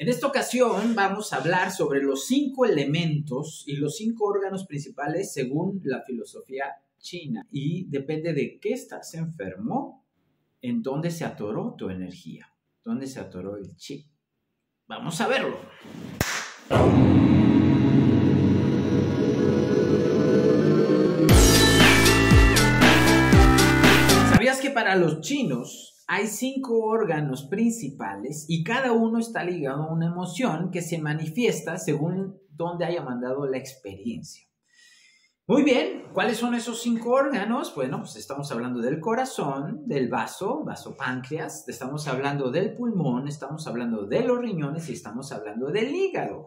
En esta ocasión vamos a hablar sobre los cinco elementos y los cinco órganos principales según la filosofía china. Y depende de qué estás enfermo, en dónde se atoró tu energía, dónde se atoró el chi. Vamos a verlo. ¿Sabías que para los chinos hay cinco órganos principales y cada uno está ligado a una emoción que se manifiesta según dónde haya mandado la experiencia. Muy bien, ¿cuáles son esos cinco órganos? Bueno, pues estamos hablando del corazón, del vaso, vaso páncreas, estamos hablando del pulmón, estamos hablando de los riñones y estamos hablando del hígado.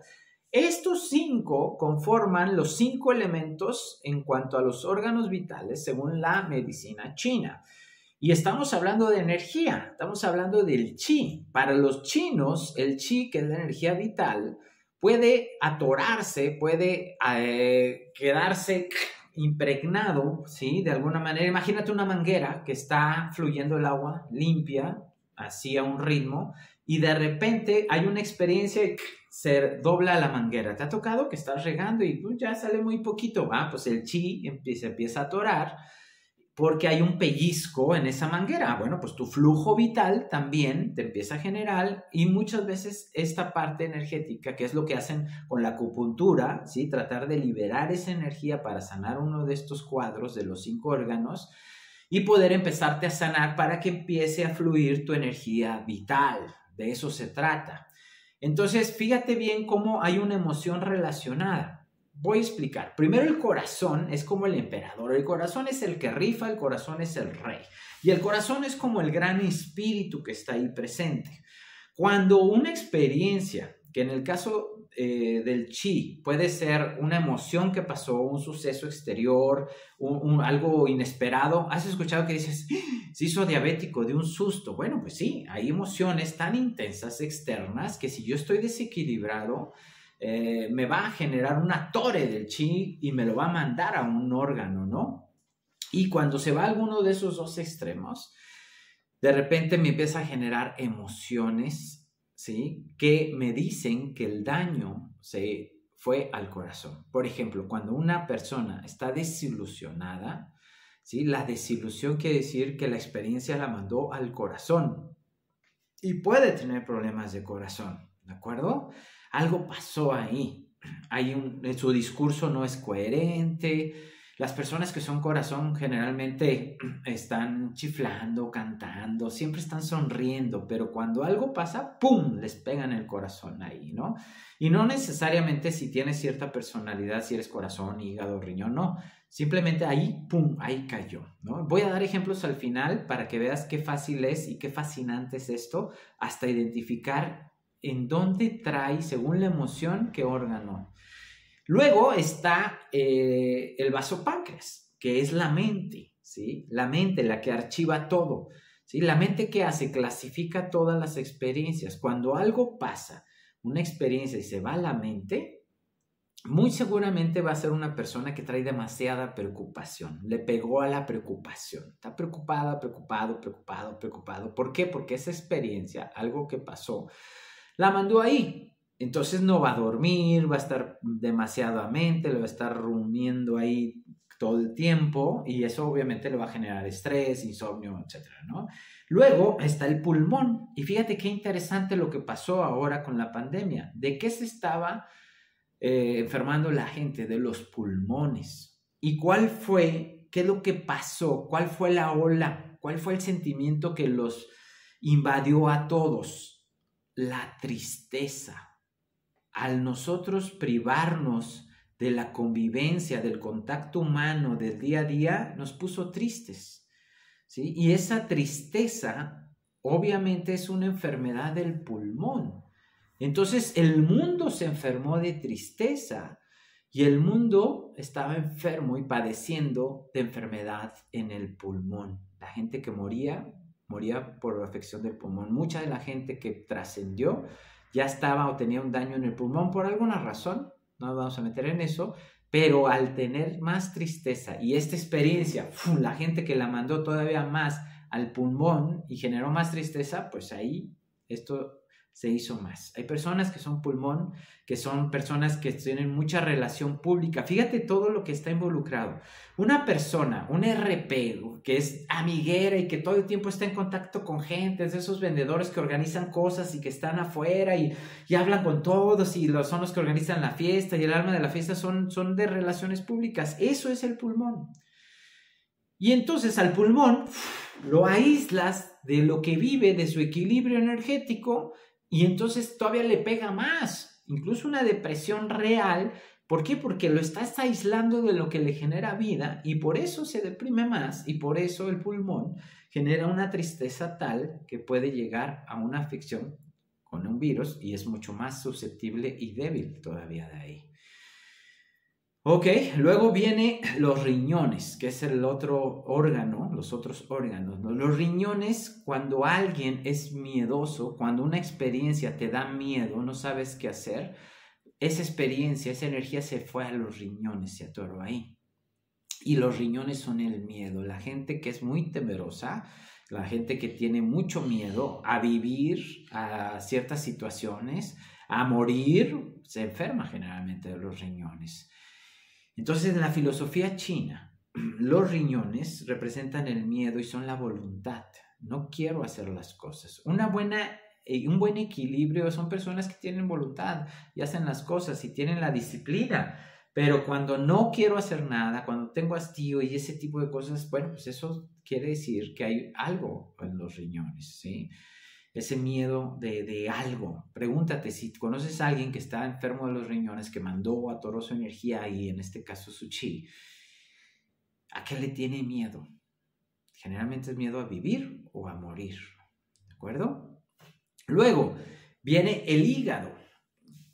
Estos cinco conforman los cinco elementos en cuanto a los órganos vitales según la medicina china. Y estamos hablando de energía, estamos hablando del chi. Para los chinos, el chi, que es la energía vital, puede atorarse, puede eh, quedarse impregnado, ¿sí? De alguna manera. Imagínate una manguera que está fluyendo el agua limpia, así a un ritmo, y de repente hay una experiencia y se dobla la manguera. ¿Te ha tocado que estás regando y pues, ya sale muy poquito? Ah, pues el chi empieza, empieza a atorar porque hay un pellizco en esa manguera. Bueno, pues tu flujo vital también te empieza a generar y muchas veces esta parte energética, que es lo que hacen con la acupuntura, ¿sí? tratar de liberar esa energía para sanar uno de estos cuadros de los cinco órganos y poder empezarte a sanar para que empiece a fluir tu energía vital. De eso se trata. Entonces, fíjate bien cómo hay una emoción relacionada. Voy a explicar. Primero el corazón es como el emperador. El corazón es el que rifa, el corazón es el rey. Y el corazón es como el gran espíritu que está ahí presente. Cuando una experiencia, que en el caso eh, del chi puede ser una emoción que pasó, un suceso exterior, algo inesperado, has escuchado que dices, ¡Ah! se hizo diabético de un susto. Bueno, pues sí, hay emociones tan intensas externas que si yo estoy desequilibrado, eh, me va a generar una torre del chi y me lo va a mandar a un órgano, ¿no? Y cuando se va a alguno de esos dos extremos, de repente me empieza a generar emociones, ¿sí? Que me dicen que el daño se fue al corazón. Por ejemplo, cuando una persona está desilusionada, ¿sí? La desilusión quiere decir que la experiencia la mandó al corazón y puede tener problemas de corazón, ¿de acuerdo? Algo pasó ahí. Hay un, su discurso no es coherente. Las personas que son corazón generalmente están chiflando, cantando, siempre están sonriendo, pero cuando algo pasa, ¡pum!, les pegan el corazón ahí, ¿no? Y no necesariamente si tienes cierta personalidad, si eres corazón, hígado, riñón, no. Simplemente ahí, ¡pum!, ahí cayó, ¿no? Voy a dar ejemplos al final para que veas qué fácil es y qué fascinante es esto, hasta identificar en dónde trae, según la emoción, qué órgano. Luego está eh, el vasopáncreas, que es la mente, ¿sí? La mente, la que archiva todo, ¿sí? La mente que hace, clasifica todas las experiencias. Cuando algo pasa, una experiencia y se va a la mente, muy seguramente va a ser una persona que trae demasiada preocupación, le pegó a la preocupación, está preocupada, preocupado, preocupado, preocupado. ¿Por qué? Porque esa experiencia, algo que pasó, la mandó ahí. Entonces no va a dormir, va a estar demasiado a mente, le va a estar rumiendo ahí todo el tiempo y eso obviamente le va a generar estrés, insomnio, etc. ¿no? Luego está el pulmón y fíjate qué interesante lo que pasó ahora con la pandemia. ¿De qué se estaba eh, enfermando la gente? De los pulmones. ¿Y cuál fue? ¿Qué es lo que pasó? ¿Cuál fue la ola? ¿Cuál fue el sentimiento que los invadió a todos? La tristeza. Al nosotros privarnos de la convivencia, del contacto humano, del día a día, nos puso tristes. ¿sí? Y esa tristeza obviamente es una enfermedad del pulmón. Entonces el mundo se enfermó de tristeza y el mundo estaba enfermo y padeciendo de enfermedad en el pulmón. La gente que moría moría por afección del pulmón. Mucha de la gente que trascendió ya estaba o tenía un daño en el pulmón por alguna razón, no nos vamos a meter en eso, pero al tener más tristeza y esta experiencia, la gente que la mandó todavía más al pulmón y generó más tristeza, pues ahí esto se hizo más. Hay personas que son pulmón, que son personas que tienen mucha relación pública. Fíjate todo lo que está involucrado. Una persona, un RP, que es amiguera y que todo el tiempo está en contacto con gente, es de esos vendedores que organizan cosas y que están afuera y, y hablan con todos y son los que organizan la fiesta y el alma de la fiesta son, son de relaciones públicas. Eso es el pulmón. Y entonces al pulmón lo aíslas de lo que vive, de su equilibrio energético y entonces todavía le pega más, incluso una depresión real. ¿Por qué? Porque lo estás aislando de lo que le genera vida y por eso se deprime más y por eso el pulmón genera una tristeza tal que puede llegar a una afección con un virus y es mucho más susceptible y débil todavía de ahí. Ok, luego viene los riñones, que es el otro órgano, los otros órganos. Los riñones, cuando alguien es miedoso, cuando una experiencia te da miedo, no sabes qué hacer, esa experiencia, esa energía se fue a los riñones, se atoró ahí. Y los riñones son el miedo. La gente que es muy temerosa, la gente que tiene mucho miedo a vivir a ciertas situaciones, a morir, se enferma generalmente de los riñones. Entonces, en la filosofía china, los riñones representan el miedo y son la voluntad. No quiero hacer las cosas. Una buena, eh, un buen equilibrio son personas que tienen voluntad y hacen las cosas y tienen la disciplina. Pero cuando no quiero hacer nada, cuando tengo hastío y ese tipo de cosas, bueno, pues eso quiere decir que hay algo en los riñones, ¿sí? Ese miedo de, algo. Pregúntate si conoces a alguien que está enfermo de los riñones, que mandó, a atoró su energía y en este caso su chi. ¿A qué le tiene miedo? Generalmente es miedo a vivir o a morir. ¿De acuerdo? Luego viene el hígado.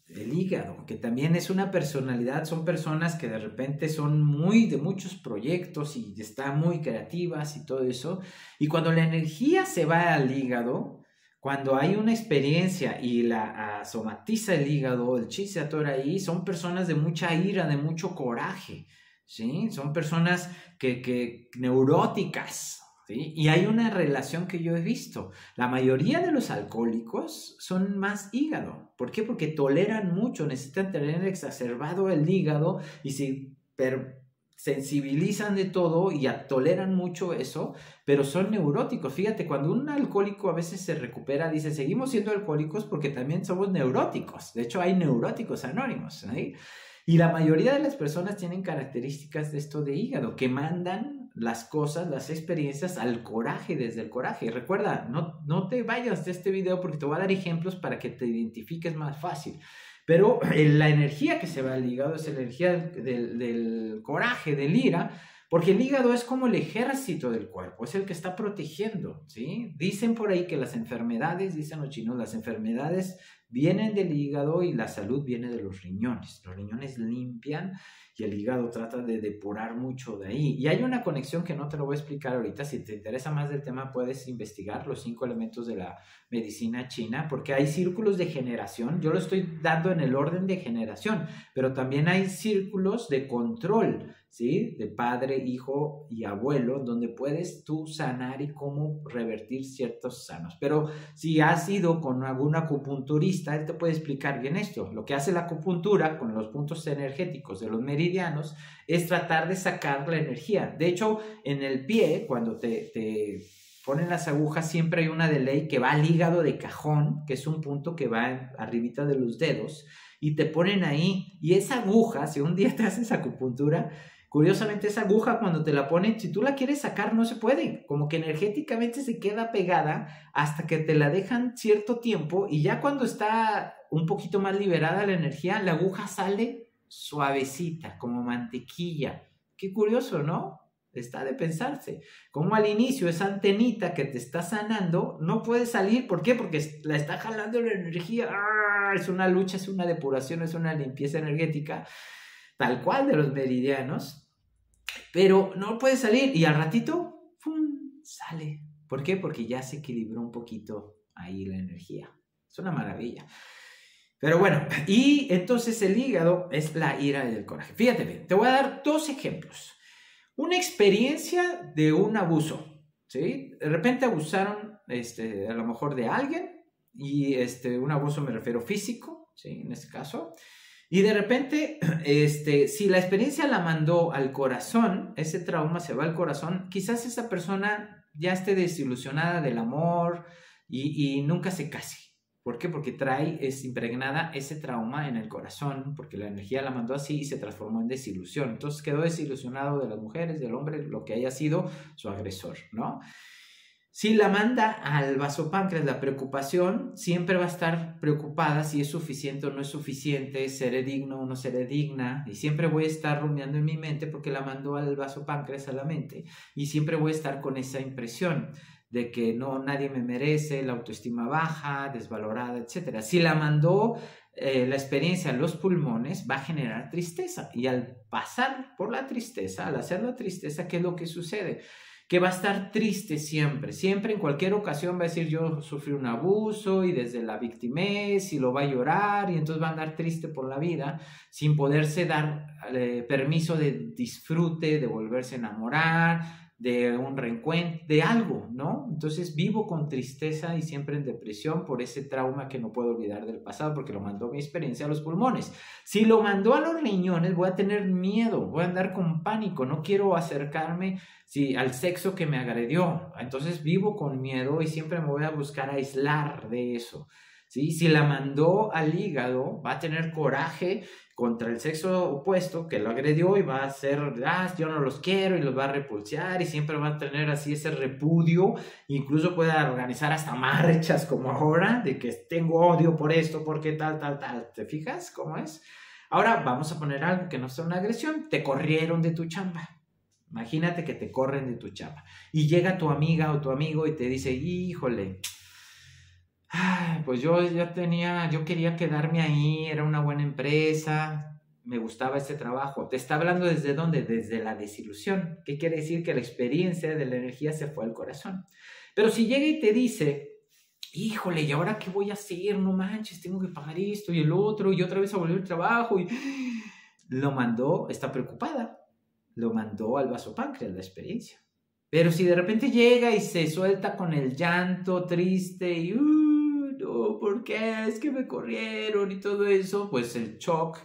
El hígado, que también es una personalidad, son personas que de repente son muy de muchos proyectos y están muy creativas y todo eso. Y cuando la energía se va al hígado, cuando hay una experiencia y la somatiza el hígado, el chi se atora ahí, son personas de mucha ira, de mucho coraje, ¿sí? Son personas que, que neuróticas, ¿sí? Y hay una relación que yo he visto. La mayoría de los alcohólicos son más hígado. ¿Por qué? Porque toleran mucho, necesitan tener exacerbado el hígado y si sensibilizan de todo y toleran mucho eso, pero son neuróticos. Fíjate, cuando un alcohólico a veces se recupera, dice, seguimos siendo alcohólicos porque también somos neuróticos. De hecho, hay neuróticos anónimos. Y la mayoría de las personas tienen características de esto de hígado, que mandan las cosas, las experiencias al coraje desde el coraje. Recuerda, no, no te vayas de este video porque te voy a dar ejemplos para que te identifiques más fácil. Pero la energía que se va al hígado es la energía del, coraje, del ira, porque el hígado es como el ejército del cuerpo, es el que está protegiendo, ¿sí? Dicen por ahí que las enfermedades, dicen los chinos, las enfermedades vienen del hígado y la salud viene de los riñones. Los riñones limpian y el hígado trata de depurar mucho de ahí. Y hay una conexión que no te lo voy a explicar ahorita. Si te interesa más del tema, puedes investigar los cinco elementos de la medicina china, porque hay círculos de generación. Yo lo estoy dando en el orden de generación, pero también hay círculos de control. ¿Sí? De padre, hijo y abuelo, donde puedes tú sanar y cómo revertir ciertos sanos. Pero si has ido con algún acupunturista, él te puede explicar bien esto. Lo que hace la acupuntura con los puntos energéticos de los meridianos es tratar de sacar la energía. De hecho, en el pie, cuando te, te ponen las agujas, siempre hay una de ley que va al hígado de cajón, que es un punto que va arribita de los dedos, y te ponen ahí. Y esa aguja, si un día te haces acupuntura, Curiosamente, esa aguja cuando te la ponen, si tú la quieres sacar, no se puede. Como que energéticamente se queda pegada hasta que te la dejan cierto tiempo y ya cuando está un poquito más liberada la energía, la aguja sale suavecita, como mantequilla. Qué curioso, ¿no? Está de pensarse. Como al inicio esa antenita que te está sanando no puede salir. ¿Por qué? Porque la está jalando la energía. ¡Ah! Es una lucha, es una depuración, es una limpieza energética tal cual de los meridianos, pero no puede salir y al ratito, sale. ¿Por qué? Porque ya se equilibró un poquito ahí la energía. Es una maravilla. Pero bueno, y entonces el hígado es la ira y el coraje. Fíjate bien, te voy a dar dos ejemplos. Una experiencia de un abuso, ¿sí? De repente abusaron este, a lo mejor de alguien y este, un abuso me refiero físico, ¿sí? En este caso. Y de repente, este, si la experiencia la mandó al corazón, ese trauma se va al corazón, quizás esa persona ya esté desilusionada del amor y, y nunca se case. ¿Por qué? Porque trae, es impregnada ese trauma en el corazón, porque la energía la mandó así y se transformó en desilusión. Entonces quedó desilusionado de las mujeres, del hombre, lo que haya sido su agresor, ¿no? Si la manda al vasopáncreas la preocupación, siempre va a estar preocupada si es suficiente o no es suficiente, seré digno o no seré digna, y siempre voy a estar rumiando en mi mente porque la mandó al vasopáncreas a la mente, y siempre voy a estar con esa impresión de que no nadie me merece, la autoestima baja, desvalorada, etc. Si la mandó eh, la experiencia a los pulmones, va a generar tristeza, y al pasar por la tristeza, al hacer la tristeza, ¿qué es lo que sucede? Que va a estar triste siempre, siempre en cualquier ocasión va a decir yo sufrí un abuso y desde la victimez y lo va a llorar y entonces va a andar triste por la vida sin poderse dar eh, permiso de disfrute, de volverse a enamorar, de un reencuentro, de algo, ¿no? Entonces vivo con tristeza y siempre en depresión por ese trauma que no puedo olvidar del pasado porque lo mandó mi experiencia a los pulmones. Si lo mandó a los riñones, voy a tener miedo, voy a andar con pánico, no quiero acercarme si, al sexo que me agredió. Entonces vivo con miedo y siempre me voy a buscar aislar de eso. ¿Sí? Si la mandó al hígado, va a tener coraje contra el sexo opuesto que lo agredió y va a ser, ah, yo no los quiero y los va a repulsar y siempre va a tener así ese repudio, incluso puede organizar hasta marchas como ahora, de que tengo odio por esto, porque tal, tal, tal, ¿te fijas cómo es? Ahora vamos a poner algo que no sea una agresión, te corrieron de tu chamba. Imagínate que te corren de tu chamba y llega tu amiga o tu amigo y te dice, híjole, pues yo ya tenía, yo quería quedarme ahí, era una buena empresa, me gustaba ese trabajo. Te está hablando desde dónde? Desde la desilusión. ¿Qué quiere decir? Que la experiencia de la energía se fue al corazón. Pero si llega y te dice, híjole, ¿y ahora qué voy a hacer? No manches, tengo que pagar esto y el otro, y otra vez a volver al trabajo, y lo mandó, está preocupada, lo mandó al vaso páncreas la experiencia. Pero si de repente llega y se suelta con el llanto triste y... Uh, ¿por qué? Es que me corrieron y todo eso. Pues el shock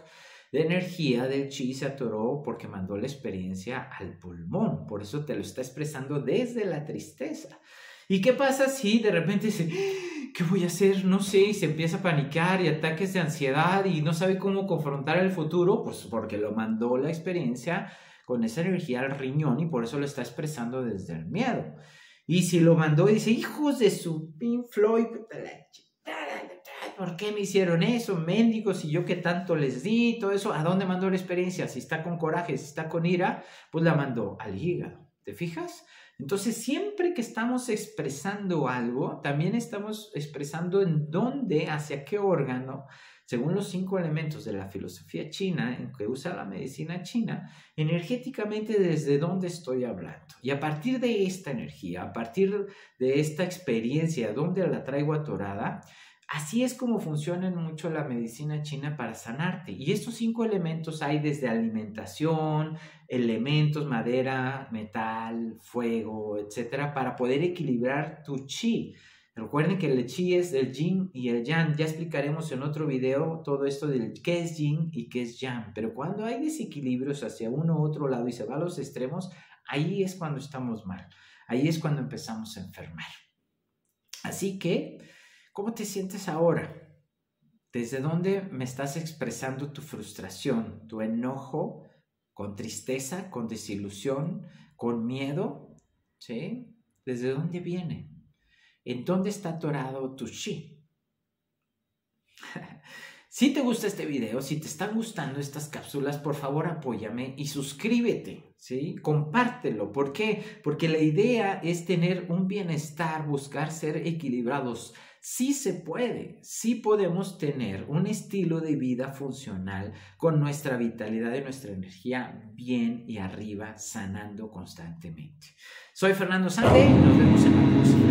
de energía del chi se atoró porque mandó la experiencia al pulmón. Por eso te lo está expresando desde la tristeza. ¿Y qué pasa si de repente dice, ¿qué voy a hacer? No sé, y se empieza a panicar y ataques de ansiedad y no sabe cómo confrontar el futuro? Pues porque lo mandó la experiencia con esa energía al riñón y por eso lo está expresando desde el miedo. Y si lo mandó y dice, hijos de su Pink Floyd, ¿por qué me hicieron eso? Méndicos, y yo que tanto les di, todo eso, ¿a dónde mandó la experiencia? Si está con coraje, si está con ira, pues la mandó al hígado. ¿Te fijas? Entonces, siempre que estamos expresando algo, también estamos expresando en dónde, hacia qué órgano, según los cinco elementos de la filosofía china, en que usa la medicina china, energéticamente desde dónde estoy hablando. Y a partir de esta energía, a partir de esta experiencia, dónde la traigo atorada, Así es como funciona mucho la medicina china para sanarte. Y estos cinco elementos hay desde alimentación, elementos, madera, metal, fuego, etcétera, para poder equilibrar tu chi. Recuerden que el chi es el yin y el yang. Ya explicaremos en otro video todo esto de qué es yin y qué es yang. Pero cuando hay desequilibrios hacia uno u otro lado y se va a los extremos, ahí es cuando estamos mal. Ahí es cuando empezamos a enfermar. Así que ¿Cómo te sientes ahora? ¿Desde dónde me estás expresando tu frustración, tu enojo, con tristeza, con desilusión, con miedo? ¿Sí? ¿Desde dónde viene? ¿En dónde está atorado tu chi? si te gusta este video, si te están gustando estas cápsulas, por favor apóyame y suscríbete, ¿sí? Compártelo. ¿Por qué? Porque la idea es tener un bienestar, buscar ser equilibrados Sí se puede, sí podemos tener un estilo de vida funcional con nuestra vitalidad y nuestra energía bien y arriba, sanando constantemente. Soy Fernando Sande y nos vemos en la próxima.